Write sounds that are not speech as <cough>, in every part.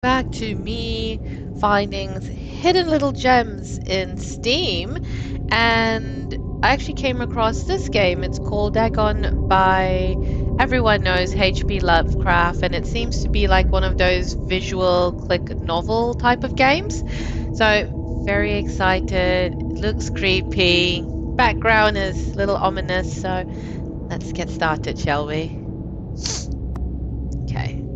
back to me finding hidden little gems in Steam and I actually came across this game. It's called Dagon by everyone knows H.P. Lovecraft and it seems to be like one of those visual click novel type of games. So very excited. It looks creepy. Background is a little ominous, so let's get started, shall we? Okay.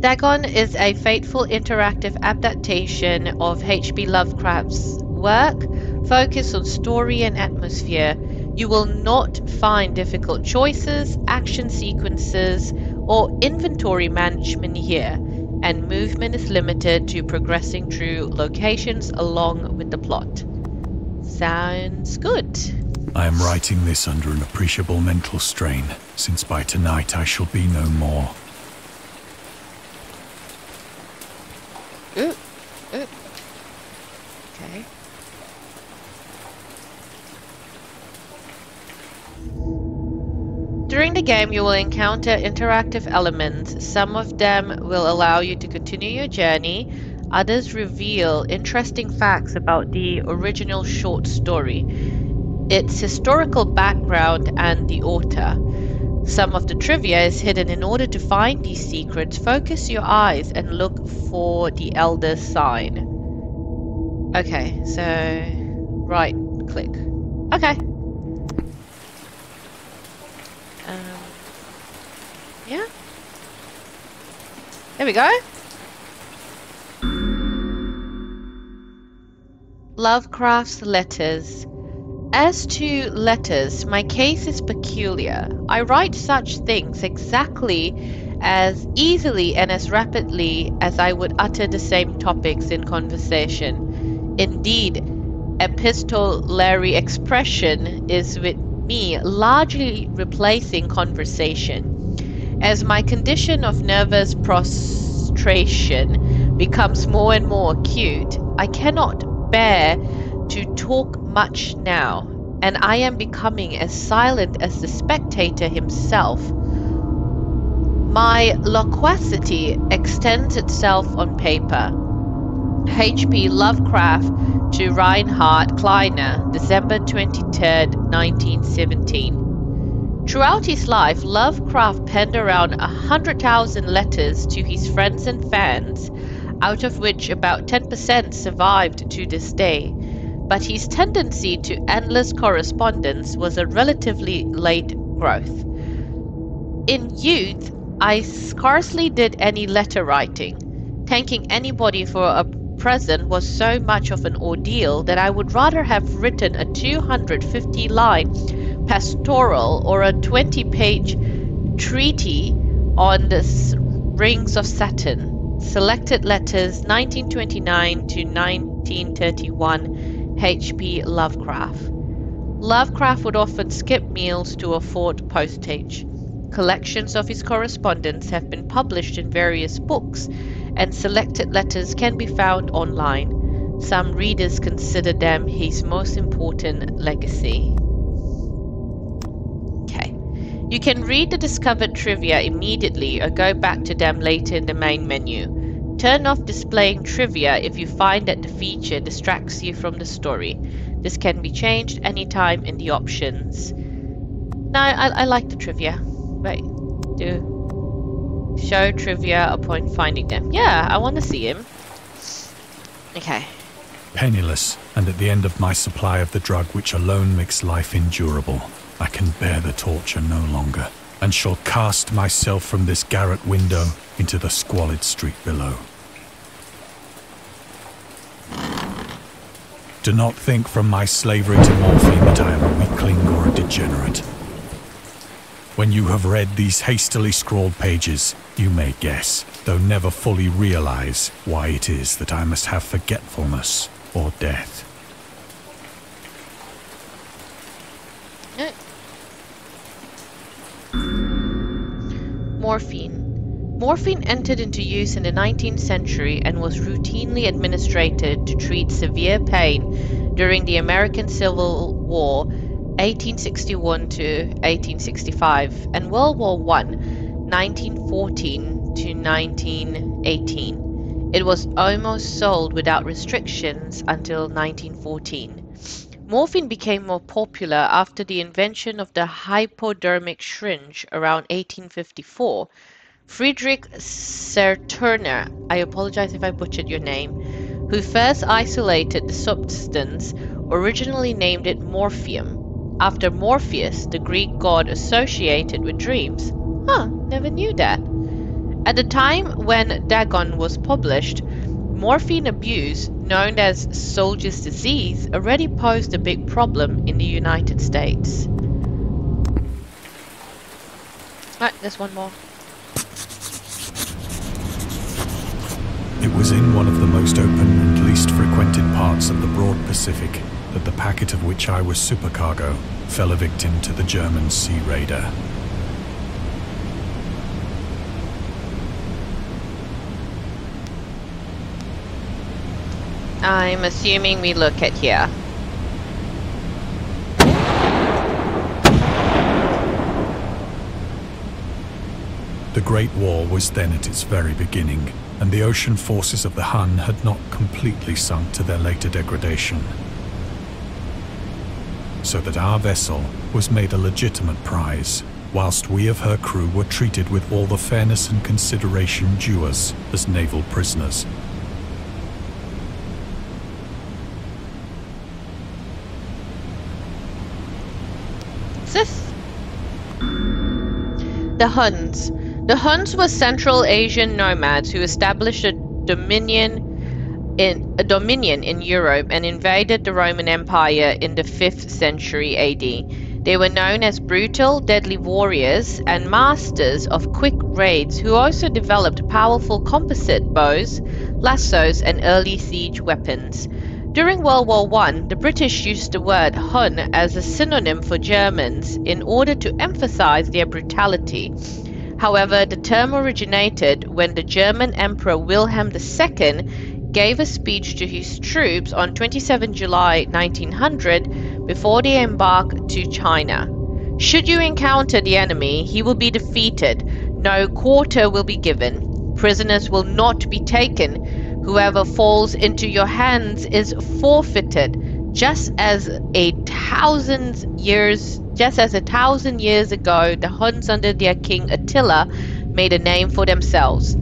Dagon is a faithful interactive adaptation of H.P. Lovecraft's work, focused on story and atmosphere. You will not find difficult choices, action sequences, or inventory management here, and movement is limited to progressing through locations along with the plot. Sounds good. I am writing this under an appreciable mental strain, since by tonight I shall be no more. Ooh, ooh. Okay. During the game, you will encounter interactive elements. Some of them will allow you to continue your journey. Others reveal interesting facts about the original short story, its historical background, and the author. Some of the trivia is hidden. In order to find these secrets, focus your eyes and look for the Elder sign. Okay, so right click. Okay. Um, yeah. There we go. Lovecraft's letters. As to letters, my case is peculiar. I write such things exactly as easily and as rapidly as I would utter the same topics in conversation. Indeed, epistolary expression is with me largely replacing conversation. As my condition of nervous prostration becomes more and more acute, I cannot bear to talk much now, and I am becoming as silent as the spectator himself. My loquacity extends itself on paper. H.P. Lovecraft to Reinhard Kleiner, December 23, 1917. Throughout his life, Lovecraft penned around a hundred thousand letters to his friends and fans, out of which about 10% survived to this day but his tendency to endless correspondence was a relatively late growth. In youth, I scarcely did any letter writing. Thanking anybody for a present was so much of an ordeal that I would rather have written a 250 line pastoral or a 20 page treaty on the rings of Saturn. Selected letters 1929 to 1931 H.P. Lovecraft. Lovecraft would often skip meals to afford postage. Collections of his correspondence have been published in various books, and selected letters can be found online. Some readers consider them his most important legacy. Okay. You can read the discovered trivia immediately or go back to them later in the main menu. Turn off displaying trivia if you find that the feature distracts you from the story. This can be changed anytime in the options. Now, I, I like the trivia. Wait, do show trivia upon finding them. Yeah, I want to see him. Okay. Penniless, and at the end of my supply of the drug which alone makes life endurable, I can bear the torture no longer, and shall cast myself from this garret window into the squalid street below. Do not think from my slavery to morphine that I am a weakling or a degenerate. When you have read these hastily scrawled pages, you may guess, though never fully realize, why it is that I must have forgetfulness or death. Eh. Morphine. Morphine entered into use in the 19th century and was routinely administered to treat severe pain during the American Civil War 1861 to 1865 and World War I 1914 to 1918. It was almost sold without restrictions until 1914. Morphine became more popular after the invention of the hypodermic syringe around 1854. Friedrich Serturner, I apologize if I butchered your name, who first isolated the substance, originally named it morphium, after Morpheus, the Greek god associated with dreams. Huh, never knew that. At the time when Dagon was published, morphine abuse, known as soldier's disease, already posed a big problem in the United States. Right, there's one more. It was in one of the most open and least frequented parts of the broad Pacific that the packet of which I was supercargo fell a victim to the German Sea Raider. I'm assuming we look at here. The Great War was then at its very beginning, and the ocean forces of the Hun had not completely sunk to their later degradation. So that our vessel was made a legitimate prize, whilst we of her crew were treated with all the fairness and consideration due us as naval prisoners. The Huns. The Huns were Central Asian nomads who established a dominion in a dominion in Europe and invaded the Roman Empire in the 5th century AD. They were known as brutal, deadly warriors and masters of quick raids who also developed powerful composite bows, lassos, and early siege weapons. During World War I, the British used the word Hun as a synonym for Germans in order to emphasize their brutality. However, the term originated when the German Emperor Wilhelm II gave a speech to his troops on 27 July 1900 before they embarked to China. Should you encounter the enemy, he will be defeated. No quarter will be given. Prisoners will not be taken Whoever falls into your hands is forfeited, just as a thousand years, just as a thousand years ago, the Huns under their king Attila made a name for themselves,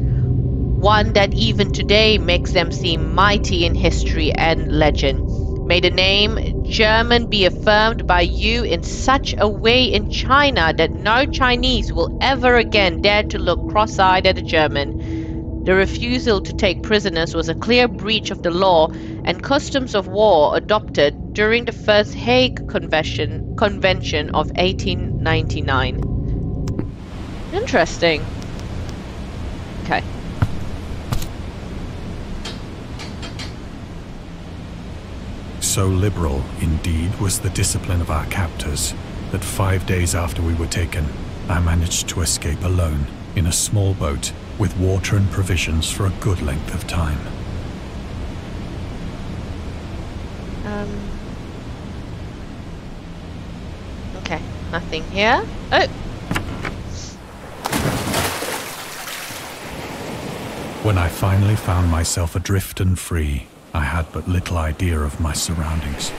one that even today makes them seem mighty in history and legend. May the name German be affirmed by you in such a way in China that no Chinese will ever again dare to look cross eyed at a German. The refusal to take prisoners was a clear breach of the law and customs of war adopted during the First Hague Convention, Convention of 1899. Interesting. Okay. So liberal, indeed, was the discipline of our captors that five days after we were taken, I managed to escape alone in a small boat with water and provisions for a good length of time. Um. Okay, nothing here. Oh! When I finally found myself adrift and free, I had but little idea of my surroundings.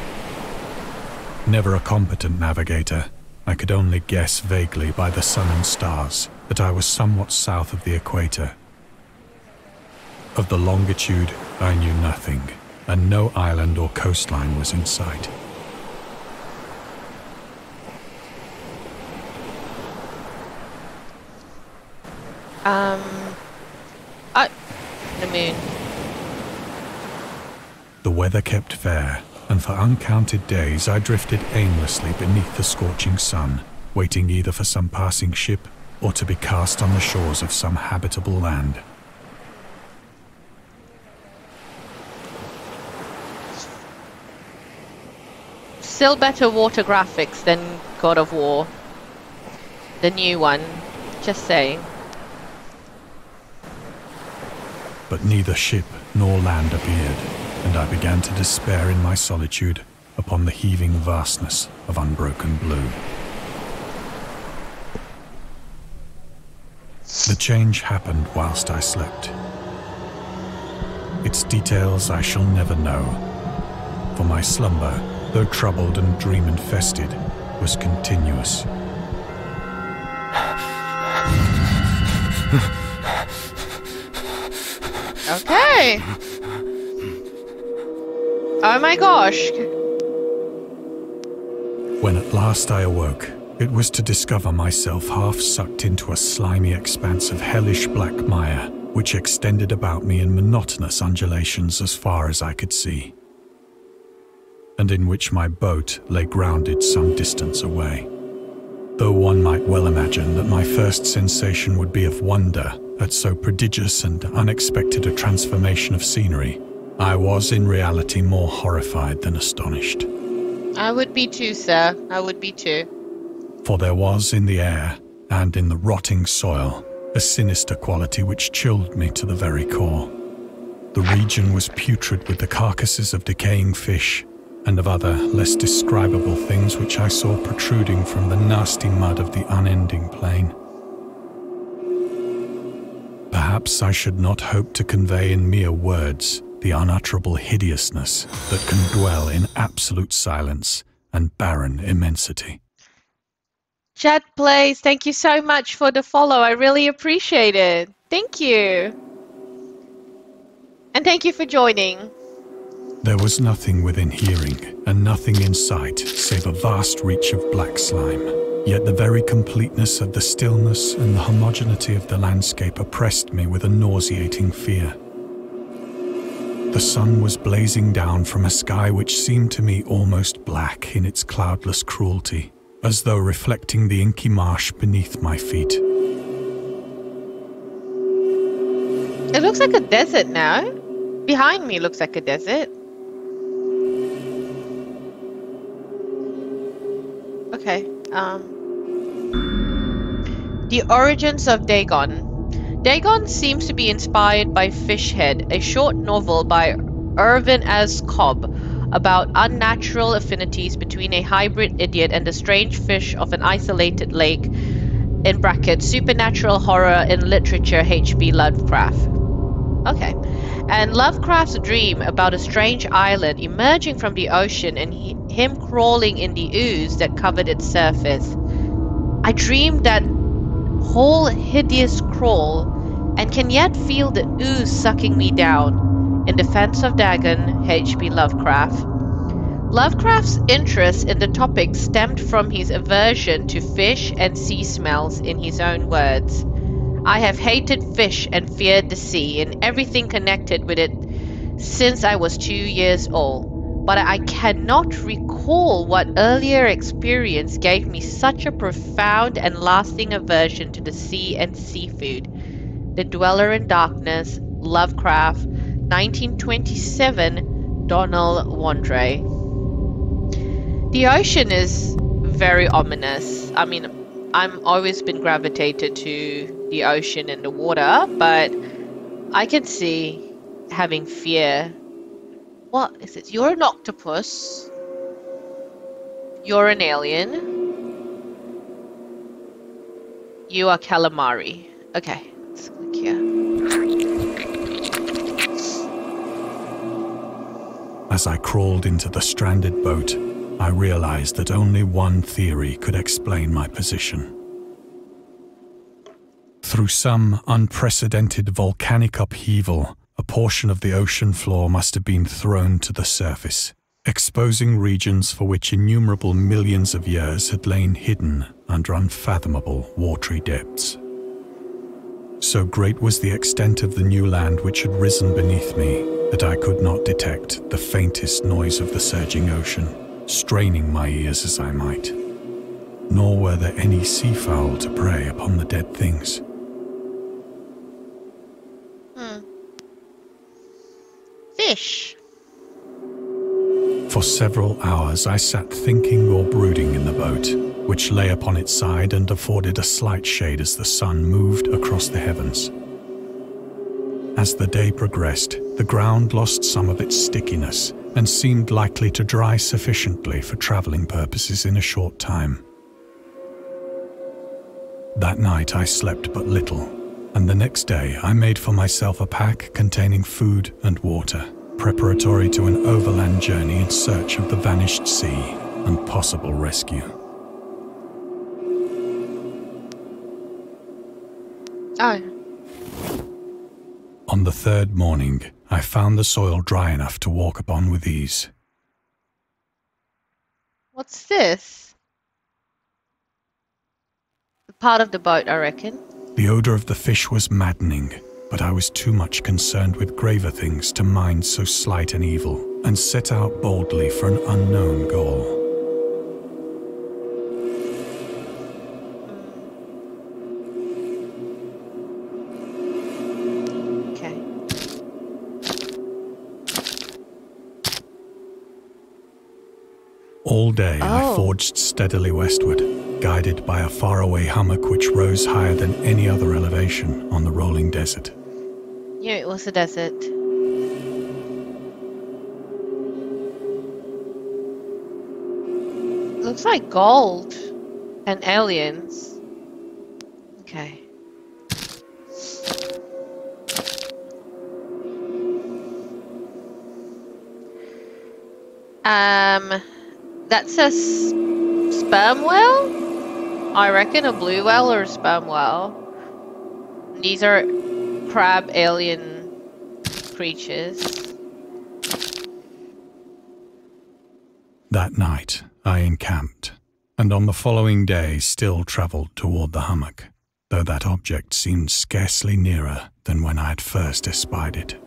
Never a competent navigator, I could only guess vaguely by the sun and stars that I was somewhat south of the equator. Of the longitude, I knew nothing, and no island or coastline was in sight. Um. Oh, the moon. The weather kept fair, and for uncounted days I drifted aimlessly beneath the scorching sun, waiting either for some passing ship or to be cast on the shores of some habitable land. Still better water graphics than God of War. The new one. Just saying. But neither ship nor land appeared, and I began to despair in my solitude upon the heaving vastness of unbroken blue. The change happened whilst I slept. Its details I shall never know, for my slumber, though troubled and dream infested, was continuous. Okay. Oh my gosh. When at last I awoke, it was to discover myself half sucked into a slimy expanse of hellish black mire, which extended about me in monotonous undulations as far as I could see, and in which my boat lay grounded some distance away. Though one might well imagine that my first sensation would be of wonder at so prodigious and unexpected a transformation of scenery, I was in reality more horrified than astonished. I would be too, sir. I would be too. For there was in the air and in the rotting soil a sinister quality which chilled me to the very core. The region was putrid with the carcasses of decaying fish and of other less describable things which I saw protruding from the nasty mud of the unending plain. Perhaps I should not hope to convey in mere words the unutterable hideousness that can dwell in absolute silence and barren immensity. Chat Plays, thank you so much for the follow. I really appreciate it. Thank you. And thank you for joining. There was nothing within hearing, and nothing in sight, save a vast reach of black slime. Yet the very completeness of the stillness and the homogeneity of the landscape oppressed me with a nauseating fear. The sun was blazing down from a sky which seemed to me almost black in its cloudless cruelty, as though reflecting the inky marsh beneath my feet. It looks like a desert now. Behind me looks like a desert. Okay. Um. The origins of Dagon. Dagon seems to be inspired by Fishhead, a short novel by Irvin S. Cobb about unnatural affinities between a hybrid idiot and a strange fish of an isolated lake. In brackets, supernatural horror in literature, H.P. Lovecraft. Okay. And Lovecraft's dream about a strange island emerging from the ocean and he, him crawling in the ooze that covered its surface. I dreamed that whole hideous crawl and can yet feel the ooze sucking me down. In defense of Dagon, H.P. Lovecraft. Lovecraft's interest in the topic stemmed from his aversion to fish and sea smells, in his own words. I have hated fish and feared the sea and everything connected with it since I was two years old, but I cannot recall what earlier experience gave me such a profound and lasting aversion to the sea and seafood. The Dweller in Darkness, Lovecraft, 1927, Donald Wandrei. The ocean is very ominous. I mean, I'm always been gravitated to the ocean and the water, but I can see having fear. What is it? You're an octopus. You're an alien. You are calamari. Okay, let's click here. As I crawled into the stranded boat, I realized that only one theory could explain my position. Through some unprecedented volcanic upheaval, a portion of the ocean floor must have been thrown to the surface, exposing regions for which innumerable millions of years had lain hidden under unfathomable watery depths. So great was the extent of the new land which had risen beneath me that I could not detect the faintest noise of the surging ocean straining my ears as I might. Nor were there any seafowl to prey upon the dead things. Hmm. Fish. For several hours I sat thinking or brooding in the boat, which lay upon its side and afforded a slight shade as the sun moved across the heavens. As the day progressed, the ground lost some of its stickiness and seemed likely to dry sufficiently for travelling purposes in a short time. That night I slept but little, and the next day I made for myself a pack containing food and water, preparatory to an overland journey in search of the vanished sea and possible rescue. Oh, On the third morning, I found the soil dry enough to walk upon with ease. what's this? The Part of the boat, I reckon. The odor of the fish was maddening, but I was too much concerned with graver things to mind so slight an evil, and set out boldly for an unknown goal. All day I Oh. forged steadily westward, guided by a faraway hummock which rose higher than any other elevation on the rolling desert. Yeah, it was a desert. Looks like gold and aliens. Okay. Um, that's a sperm whale? I reckon a blue whale or a sperm whale. These are crab alien creatures. That night I encamped, and on the following day still travelled toward the hummock, though that object seemed scarcely nearer than when I had first espied it.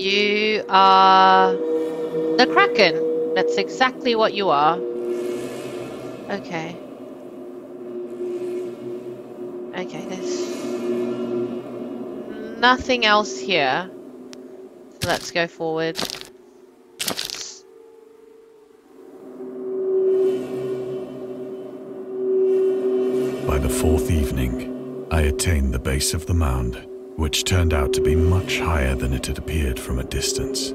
You are the Kraken. That's exactly what you are. Okay. Okay, there's nothing else here. So let's go forward. By the fourth evening, I attained the base of the mound, which turned out to be much higher than it had appeared from a distance.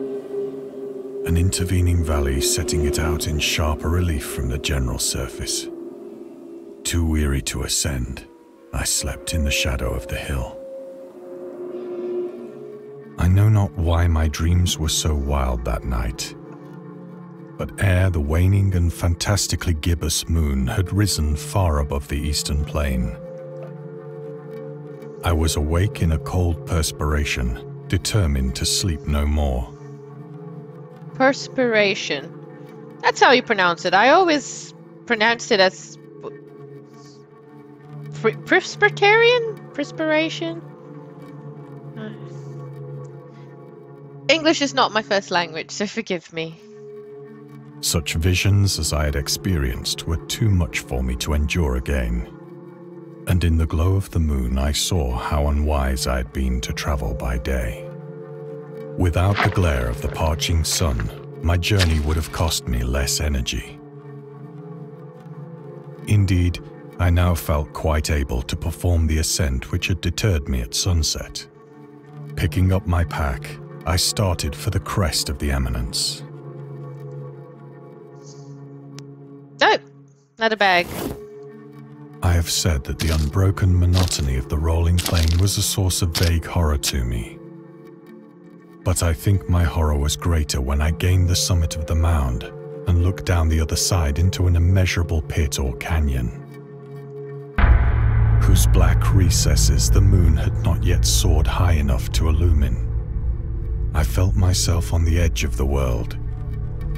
An intervening valley setting it out in sharper relief from the general surface. Too weary to ascend, I slept in the shadow of the hill. I know not why my dreams were so wild that night, but ere the waning and fantastically gibbous moon had risen far above the eastern plain, I was awake in a cold perspiration, determined to sleep no more. Perspiration. That's how you pronounce it. I always pronounced it as? Perspiration? Uh, English is not my first language, so forgive me. Such visions as I had experienced were too much for me to endure again. And in the glow of the moon, I saw how unwise I had been to travel by day. Without the glare of the parching sun, my journey would have cost me less energy. Indeed, I now felt quite able to perform the ascent which had deterred me at sunset. Picking up my pack, I started for the crest of the eminence. Oh, another bag. I have said that the unbroken monotony of the rolling plain was a source of vague horror to me. But I think my horror was greater when I gained the summit of the mound and looked down the other side into an immeasurable pit or canyon, whose black recesses the moon had not yet soared high enough to illumine. I felt myself on the edge of the world,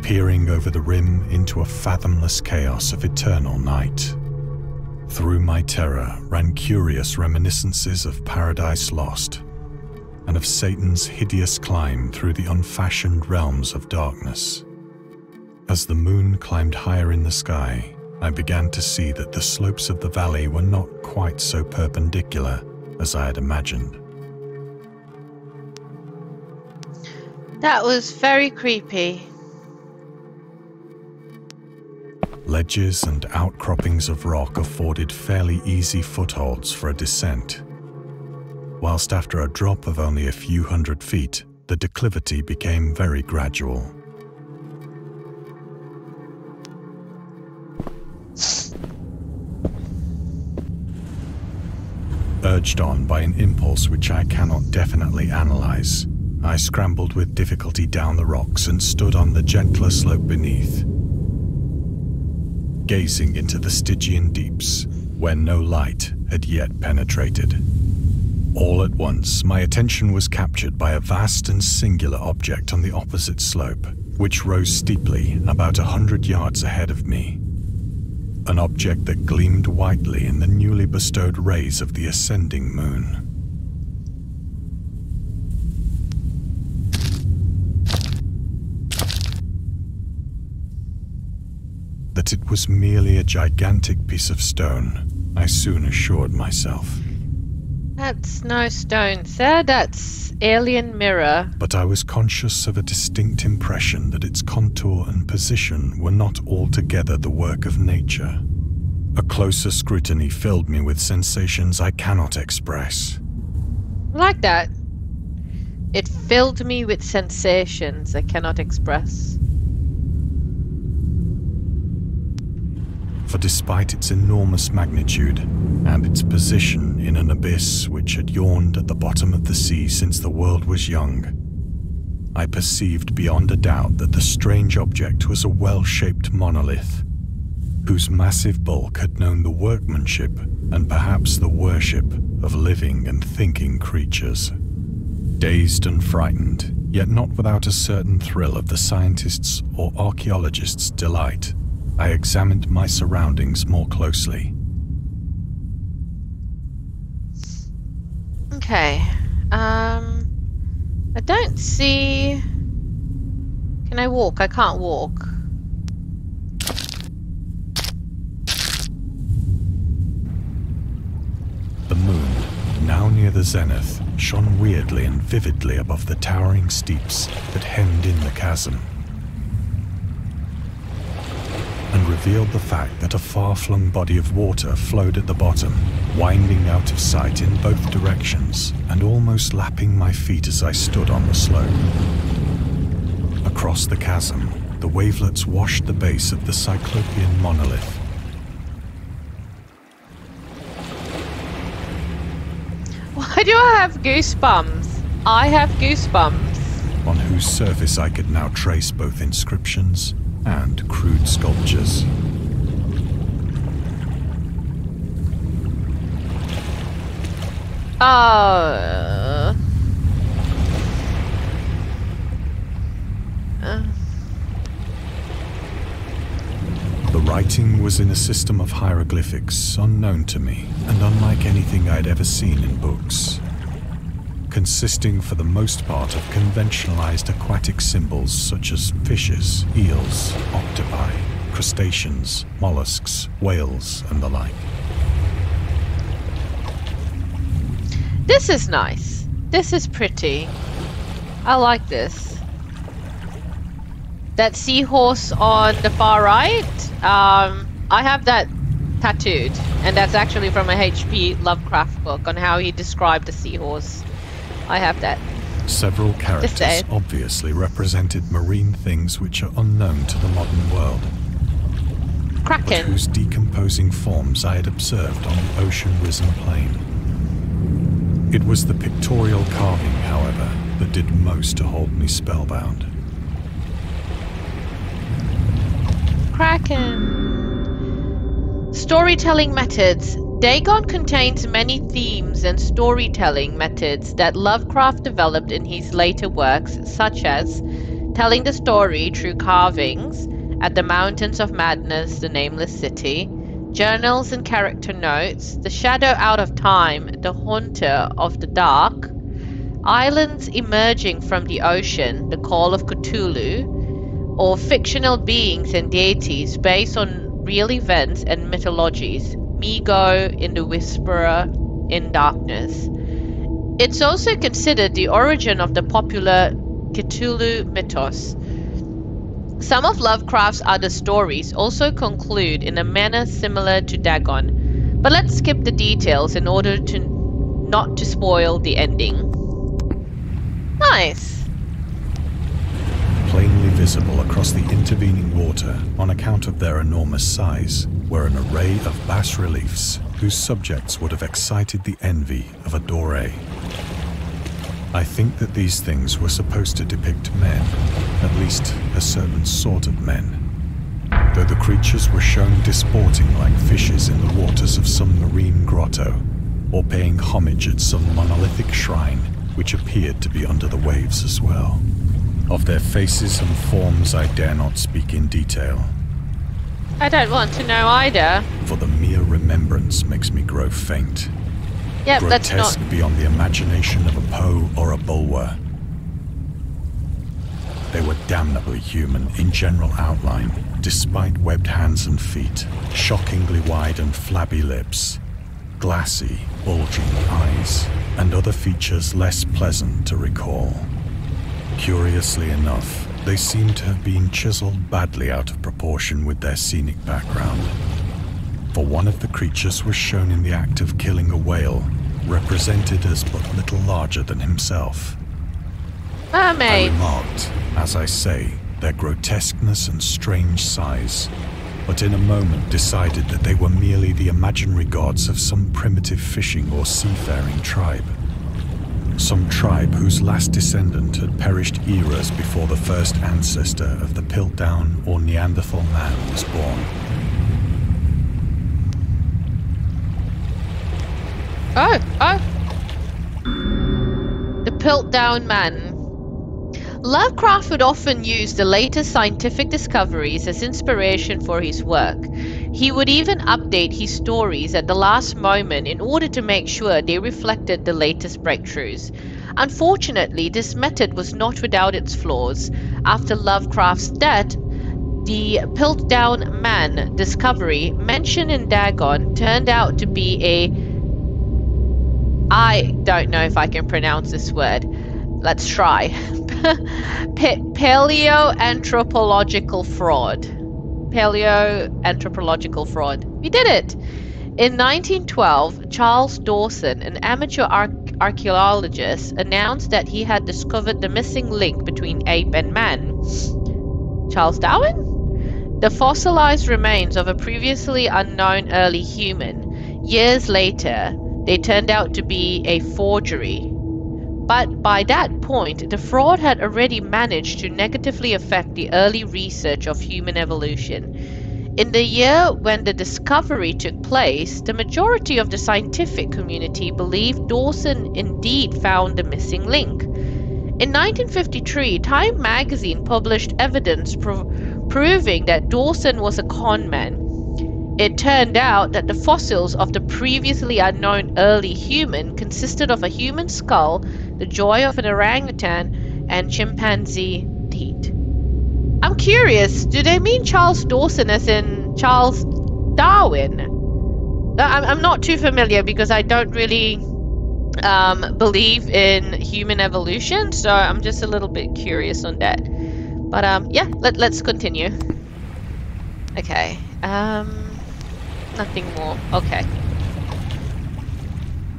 peering over the rim into a fathomless chaos of eternal night. Through my terror ran curious reminiscences of Paradise Lost and of Satan's hideous climb through the unfashioned realms of darkness. As the moon climbed higher in the sky, I began to see that the slopes of the valley were not quite so perpendicular as I had imagined. That was very creepy. Ledges and outcroppings of rock afforded fairly easy footholds for a descent, whilst after a drop of only a few hundred feet, the declivity became very gradual. Urged on by an impulse which I cannot definitely analyze, I scrambled with difficulty down the rocks and stood on the gentler slope beneath, gazing into the Stygian deeps where no light had yet penetrated. All at once, my attention was captured by a vast and singular object on the opposite slope, which rose steeply about a hundred yards ahead of me. An object that gleamed whitely in the newly bestowed rays of the ascending moon. That it was merely a gigantic piece of stone, I soon assured myself. That's no stone, sir. That's alien mirror. But I was conscious of a distinct impression that its contour and position were not altogether the work of nature. A closer scrutiny filled me with sensations I cannot express. Like that. It filled me with sensations I cannot express. For despite its enormous magnitude and its position in an abyss which had yawned at the bottom of the sea since the world was young, I perceived beyond a doubt that the strange object was a well-shaped monolith, whose massive bulk had known the workmanship and perhaps the worship of living and thinking creatures. Dazed and frightened, yet not without a certain thrill of the scientist's or archaeologist's delight, I examined my surroundings more closely. Okay. Um, I don't see... Can I walk? I can't walk. The moon, now near the zenith, shone weirdly and vividly above the towering steeps that hemmed in the chasm. and revealed the fact that a far-flung body of water flowed at the bottom, winding out of sight in both directions and almost lapping my feet as I stood on the slope. Across the chasm, the wavelets washed the base of the Cyclopean monolith. Why do I have goosebumps? I have goosebumps. On whose surface I could now trace both inscriptions and crude sculptures. Uh, uh. The writing was in a system of hieroglyphics unknown to me and unlike anything I'd ever seen in books consisting for the most part of conventionalized aquatic symbols such as fishes, eels, octopi, crustaceans, mollusks, whales, and the like. This is nice. This is pretty. I like this. That seahorse on the far right, um, I have that tattooed, and that's actually from a H.P. Lovecraft book on how he described a seahorse. I have that. Several characters obviously represented marine things which are unknown to the modern world. Kraken. Whose decomposing forms I had observed on the ocean-risen plain. It was the pictorial carving, however, that did most to hold me spellbound. Kraken. Storytelling methods. Dagon contains many themes and storytelling methods that Lovecraft developed in his later works, such as telling the story through carvings at the Mountains of Madness, the Nameless City, journals and character notes, The Shadow Out of Time, The Haunter of the Dark, islands emerging from the ocean, The Call of Cthulhu, or fictional beings and deities based on real events and mythologies, Mi-Go in The Whisperer in Darkness. It's also considered the origin of the popular Cthulhu mythos. Some of Lovecraft's other stories also conclude in a manner similar to Dagon, but let's skip the details in order to not to spoil the ending. Nice. Plainly visible across the intervening water on account of their enormous size were an array of bas reliefs whose subjects would have excited the envy of a Doré. I think that these things were supposed to depict men, at least a certain sort of men. Though the creatures were shown disporting like fishes in the waters of some marine grotto, or paying homage at some monolithic shrine which appeared to be under the waves as well. Of their faces and forms I dare not speak in detail, I don't want to know either. for the mere remembrance makes me grow faint. Yep, that's grotesque not. beyond the imagination of a Poe or a Bulwer. They were damnably human in general outline, despite webbed hands and feet, shockingly wide and flabby lips, glassy, bulging eyes, and other features less pleasant to recall. Curiously enough, they seem to have been chiseled badly out of proportion with their scenic background. For one of the creatures was shown in the act of killing a whale, represented as but little larger than himself. Mermaid. I Mermaid. remarked, as I say, their grotesqueness and strange size, but in a moment decided that they were merely the imaginary gods of some primitive fishing or seafaring tribe. Some tribe whose last descendant had perished eras before the first ancestor of the Piltdown or Neanderthal man was born. Oh, oh. The Piltdown Man. Lovecraft would often use the latest scientific discoveries as inspiration for his work. He would even update his stories at the last moment in order to make sure they reflected the latest breakthroughs. Unfortunately, this method was not without its flaws. After Lovecraft's death, the Piltdown Man discovery mentioned in Dagon turned out to be a I don't know if I can pronounce this word. Let's try. <laughs> Pa- Paleoanthropological fraud. Paleoanthropological fraud. We did it! In 1912, Charles Dawson, an amateur arch- archaeologist, announced that he had discovered the missing link between ape and man. Charles Darwin? The fossilized remains of a previously unknown early human. Years later, they turned out to be a forgery. But by that point, the fraud had already managed to negatively affect the early research of human evolution. In the year when the discovery took place, the majority of the scientific community believed Dawson indeed found the missing link. In 1953, Time magazine published evidence pro- proving that Dawson was a con man. It turned out that the fossils of the previously unknown early human consisted of a human skull, the joy of an orangutan, and chimpanzee teeth. I'm curious, do they mean Charles Dawson as in Charles Darwin? Uh, I'm, I'm not too familiar because I don't really um, believe in human evolution, so I'm just a little bit curious on that. But um, yeah, let, let's continue. Okay. Um, nothing more. Okay.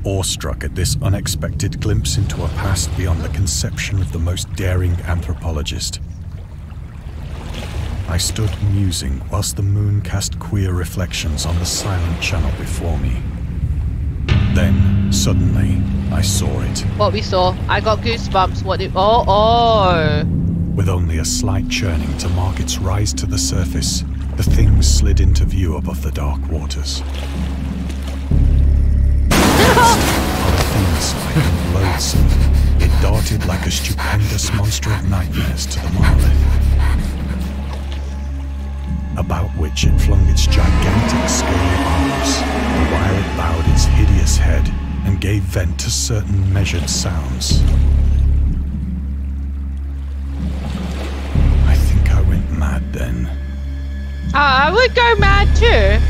Awestruck at this unexpected glimpse into a past beyond the conception of the most daring anthropologist, I stood musing whilst the moon cast queer reflections on the silent channel before me. Then, suddenly, I saw it. What we saw. I got goosebumps. What it. Oh, oh. With only a slight churning to mark its rise to the surface, the thing slid into view above the dark waters. And loathsome, it darted like a stupendous monster of nightmares to the monolith, about which it flung its gigantic scaly arms, while it bowed its hideous head and gave vent to certain measured sounds. I think I went mad then. Ah, I would go mad too.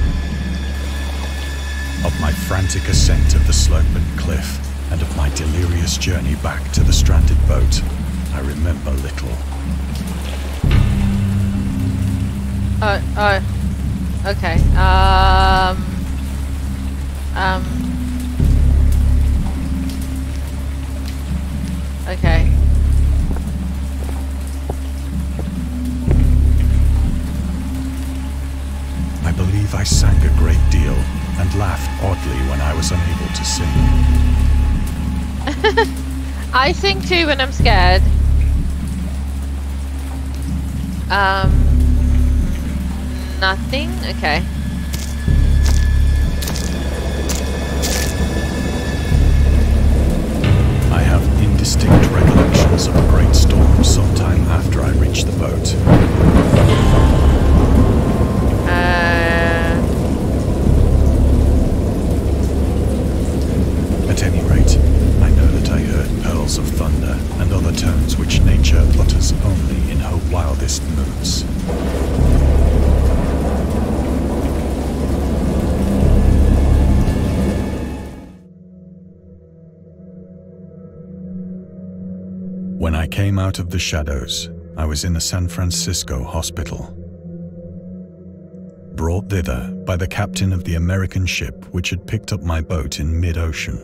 Of my frantic ascent of the sloping cliff and of my delirious journey back to the stranded boat, I remember little. Oh, oh. Okay. Um. Um. Okay. I believe I sang a great deal, and laughed oddly when I was unable to sing. <laughs> I sing too when I'm scared. Um, nothing? Okay. Out of the shadows, I was in a San Francisco hospital. Brought thither by the captain of the American ship which had picked up my boat in mid ocean.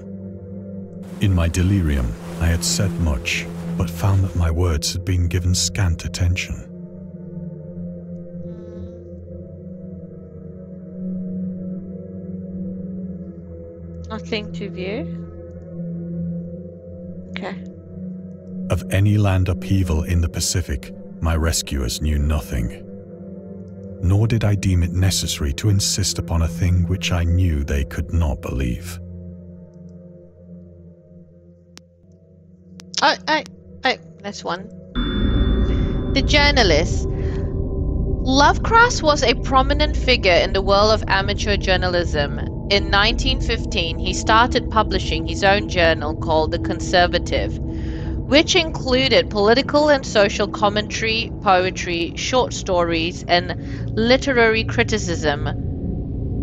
In my delirium, I had said much, but found that my words had been given scant attention. nothing to view. Okay. Of any land upheaval in the Pacific, my rescuers knew nothing. Nor did I deem it necessary to insist upon a thing which I knew they could not believe. Oh, oh, oh, that's one. The journalist. Lovecraft was a prominent figure in the world of amateur journalism. In 1915, he started publishing his own journal called The Conservative, which included political and social commentary, poetry, short stories, and literary criticism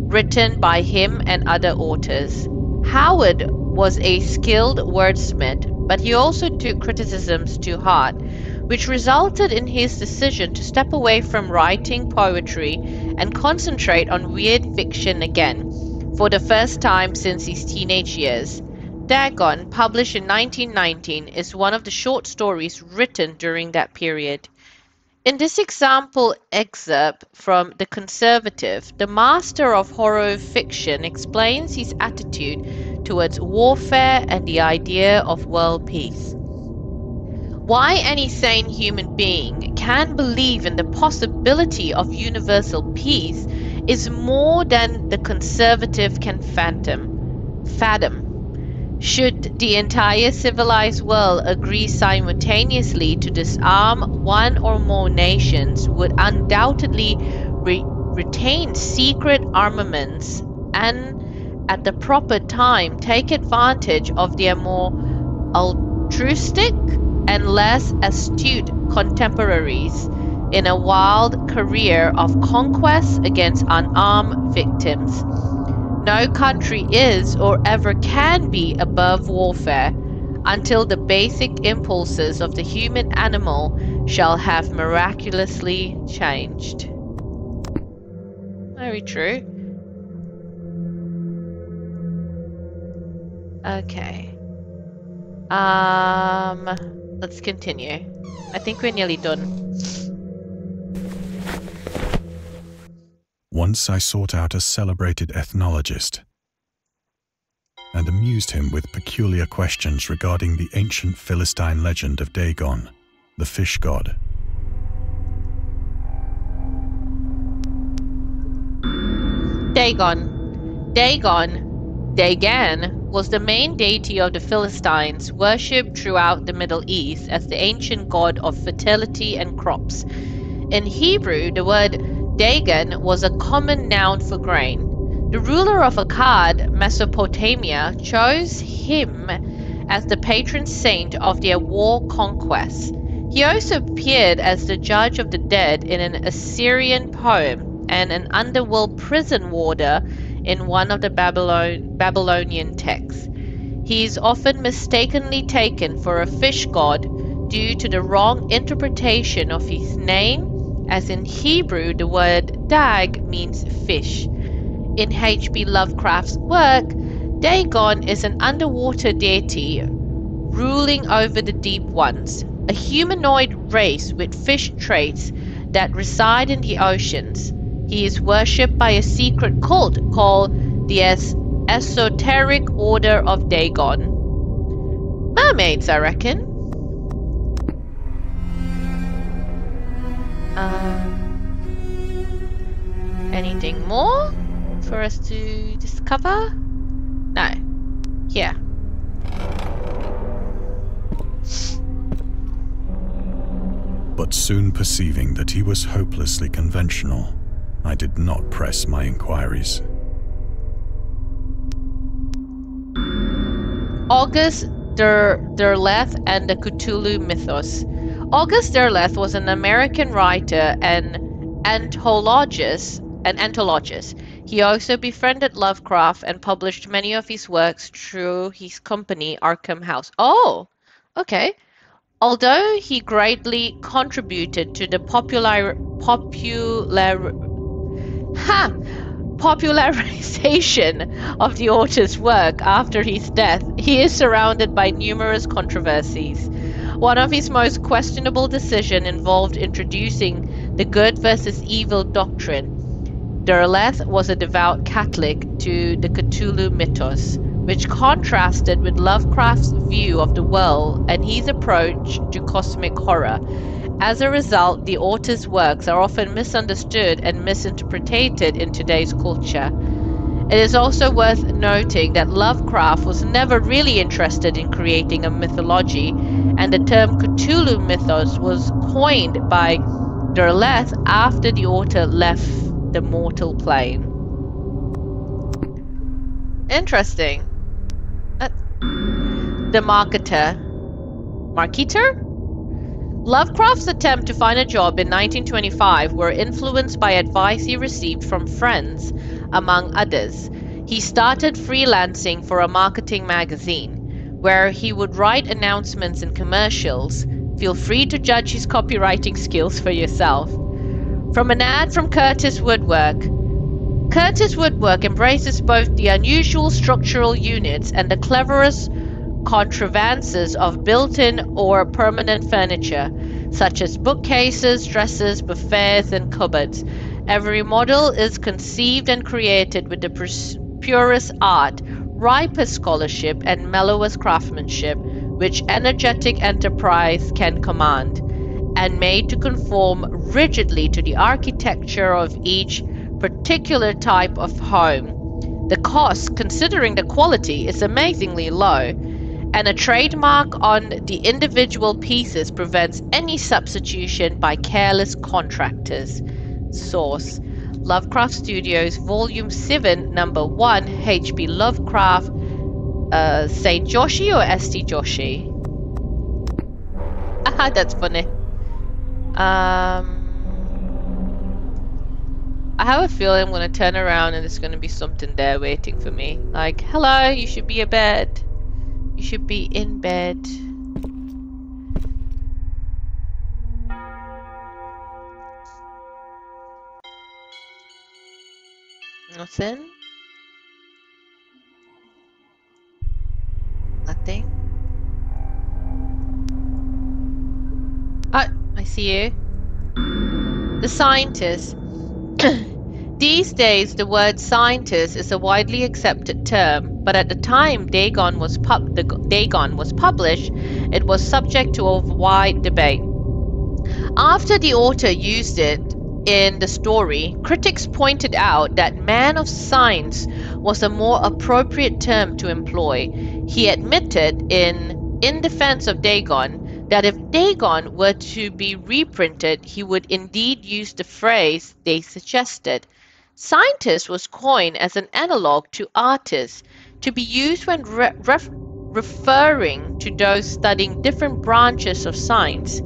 written by him and other authors. Howard was a skilled wordsmith, but he also took criticisms to heart, which resulted in his decision to step away from writing poetry and concentrate on weird fiction again, for the first time since his teenage years. Dagon, published in 1919, is one of the short stories written during that period. In this example excerpt from The Conservative, the master of horror fiction explains his attitude towards warfare and the idea of world peace. Why any sane human being can believe in the possibility of universal peace is more than the conservative can fathom. Fathom. Should the entire civilized world agree simultaneously to disarm one or more nations would undoubtedly re- retain secret armaments and at the proper time take advantage of their more altruistic and less astute contemporaries in a wild career of conquest against unarmed victims. No country is or ever can be above warfare until the basic impulses of the human animal shall have miraculously changed. Very true. Okay. Um, let's continue. I think we're nearly done. Once I sought out a celebrated ethnologist and amused him with peculiar questions regarding the ancient Philistine legend of Dagon, the fish god. Dagon. Dagon, Dagan, was the main deity of the Philistines, worshipped throughout the Middle East as the ancient god of fertility and crops. In Hebrew, the word Dagon was a common noun for grain. The ruler of Akkad, Mesopotamia, chose him as the patron saint of their war conquests. He also appeared as the judge of the dead in an Assyrian poem and an underworld prison warder in one of the Babylon- Babylonian texts. He is often mistakenly taken for a fish god due to the wrong interpretation of his name, as in Hebrew the word dag means fish. In H.P. Lovecraft's work, Dagon is an underwater deity ruling over the deep ones, a humanoid race with fish traits that reside in the oceans. He is worshipped by a secret cult called the es- Esoteric Order of Dagon. Mermaids, I reckon. Um, anything more for us to discover? No. Here. But soon perceiving that he was hopelessly conventional, I did not press my inquiries. August Der Derleth and the Cthulhu Mythos. August Derleth was an American writer and anthologist, an. He also befriended Lovecraft and published many of his works through his company Arkham House. Oh, okay. Although he greatly contributed to the popular popular ha popularization of the author's work after his death, he is surrounded by numerous controversies. One of his most questionable decisions involved introducing the good versus evil doctrine. Derleth was a devout Catholic to the Cthulhu mythos, which contrasted with Lovecraft's view of the world and his approach to cosmic horror. As a result, the author's works are often misunderstood and misinterpreted in today's culture. It is also worth noting that Lovecraft was never really interested in creating a mythology, and the term Cthulhu mythos was coined by Derleth after the author left the mortal plane. Interesting. Uh, the marketer. Marketer? Lovecraft's attempt to find a job in 1925 were influenced by advice he received from friends, among others. He started freelancing for a marketing magazine, where he would write announcements and commercials. Feel free to judge his copywriting skills for yourself. From an ad from Curtis Woodwork. Curtis Woodwork embraces both the unusual structural units and the cleverest contrivances of built-in or permanent furniture, such as bookcases, dressers, buffets, and cupboards. Every model is conceived and created with the purest art, ripest scholarship, and mellowest craftsmanship, which energetic enterprise can command, and made to conform rigidly to the architecture of each particular type of home. The cost, considering the quality, is amazingly low and a trademark on the individual pieces prevents any substitution by careless contractors. Source Lovecraft Studies, Volume 7, Number 1, H.P. Lovecraft, uh, St. Joshi or S.T. Joshi? Aha, that's funny. Um, I have a feeling I'm going to turn around and there's going to be something there waiting for me. Like, hello, you should be a bed. You should be in bed. Nothing? Nothing? Ah, I see you. The scientist. <clears throat> These days, the word scientist is a widely accepted term, but at the time Dagon was, pub- the Dagon was published, it was subject to a wide debate. After the author used it in the story, critics pointed out that man of science was a more appropriate term to employ. He admitted in In Defense of Dagon that if Dagon were to be reprinted, he would indeed use the phrase they suggested. Scientist was coined as an analog to artist, to be used when re- ref- referring to those studying different branches of science.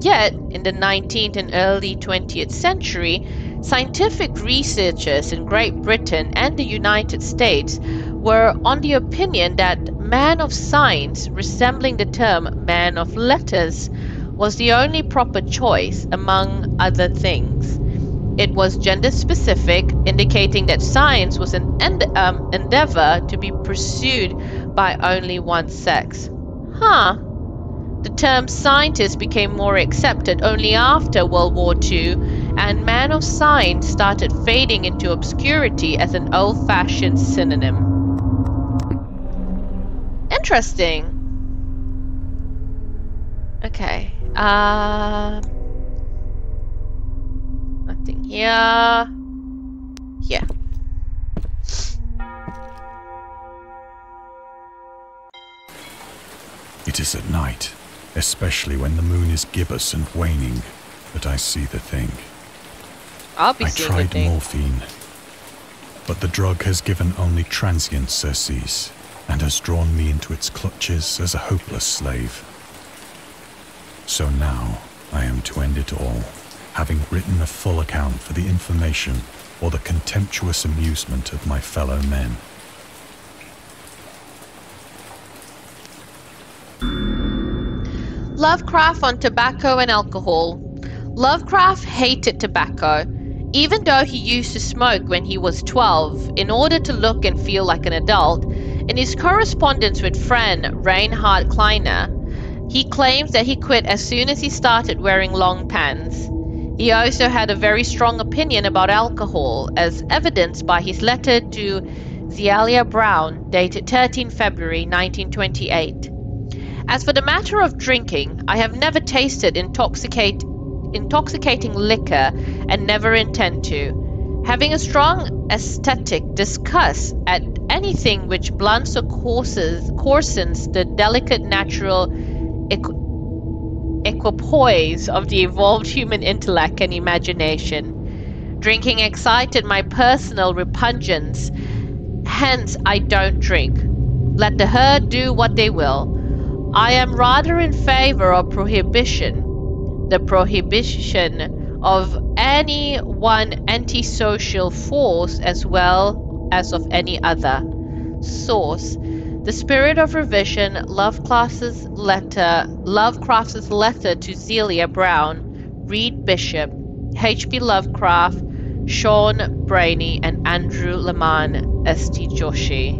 Yet, in the 19th and early 20th century, scientific researchers in Great Britain and the United States were on the opinion that man of science, resembling the term man of letters, was the only proper choice among other things. It was gender specific, indicating that science was an end- um, endeavor to be pursued by only one sex. Huh. The term scientist became more accepted only after World War II and man of science started fading into obscurity as an old fashioned synonym. Interesting. Okay. Uh, nothing here. Here. It is at night, especially when the moon is gibbous and waning, that I see the thing. I'll be I seeing the tried thing. morphine, but the drug has given only transient surcease and has drawn me into its clutches as a hopeless slave. So now I am to end it all, having written a full account for the information or the contemptuous amusement of my fellow men. Lovecraft on tobacco and alcohol. Lovecraft hated tobacco, even though he used to smoke when he was 12 in order to look and feel like an adult. In his correspondence with friend Rheinhart Kleiner, he claims that he quit as soon as he started wearing long pants. He also had a very strong opinion about alcohol, as evidenced by his letter to Zealia Brown, dated 13 February 1928. As for the matter of drinking, I have never tasted intoxicate, intoxicating liquor and never intend to. Having a strong aesthetic disgust at anything which blunts or coarses, coarsens the delicate natural equipoise of the evolved human intellect and imagination. Drinking excited my personal repugnance, hence I don't drink. Let the herd do what they will. I am rather in favor of prohibition, the prohibition of any one antisocial force as well as of any other. Source The Spirit of Revision, Lovecraft's letter, Lovecraft's letter to Zealia Brown, Reed Bishop, H.P. Lovecraft, Sean Branney, and Andrew Leman S.T. Joshi.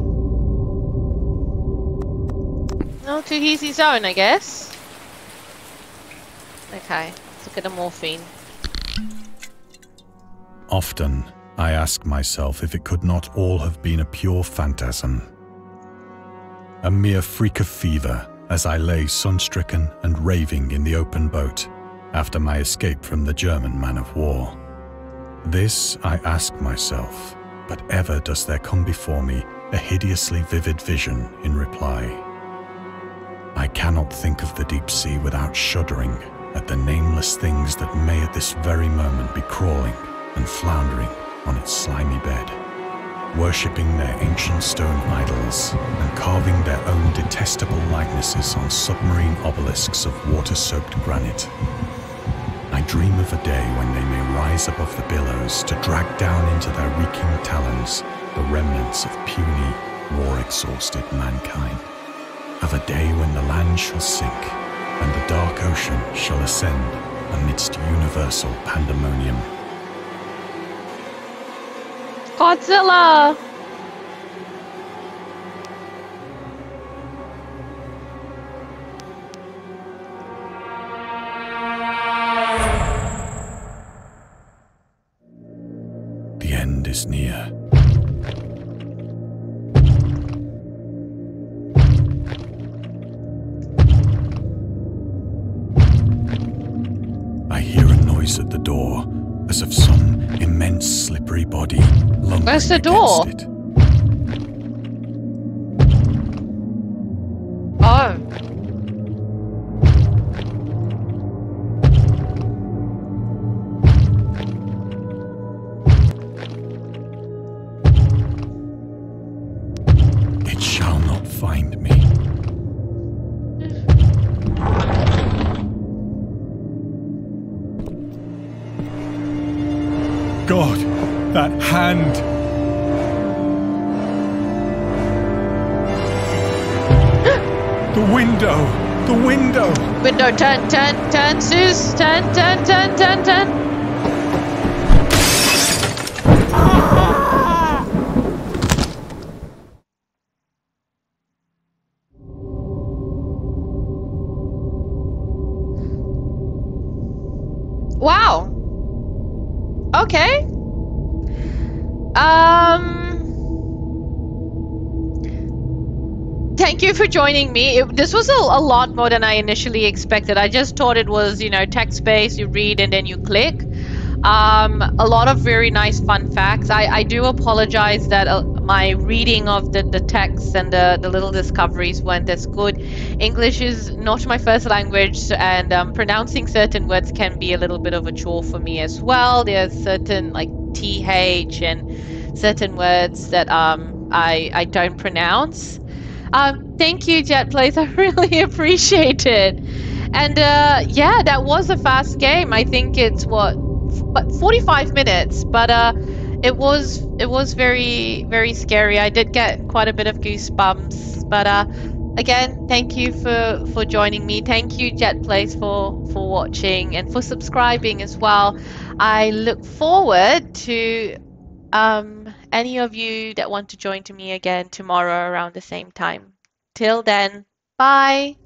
No, too easy own, I guess. Okay, let's look at the morphine. Often, I ask myself if it could not all have been a pure phantasm. A mere freak of fever as I lay sun-stricken and raving in the open boat after my escape from the German man of war. This I ask myself, but ever does there come before me a hideously vivid vision in reply. I cannot think of the deep sea without shuddering at the nameless things that may at this very moment be crawling and floundering on its slimy bed, worshipping their ancient stone idols and carving their own detestable likenesses on submarine obelisks of water-soaked granite. I dream of a day when they may rise above the billows to drag down into their reeking talons the remnants of puny, war-exhausted mankind. Of a day when the land shall sink and the dark ocean shall ascend amidst universal pandemonium. Godzilla! Where's the door? it. Turn, turn, you for joining me. It, this was a, a lot more than I initially expected. I just thought it was, you know, text based, you read and then you click. Um, a lot of very nice fun facts. I, I do apologize that uh, my reading of the, the text and the, the little discoveries weren't as good. English is not my first language, and um, pronouncing certain words can be a little bit of a chore for me as well. There's certain like th and certain words that um, I, I don't pronounce. Um, thank you, JetBlaze. <laughs> I really appreciate it. And uh, yeah, that was a fast game. I think it's what, but 45 minutes. But uh, it was it was very very scary. I did get quite a bit of goosebumps. But uh, again, thank you for for joining me. Thank you, JetBlaze, for for watching and for subscribing as well. I look forward to um, any of you that want to join to me again tomorrow around the same time. Till then, bye.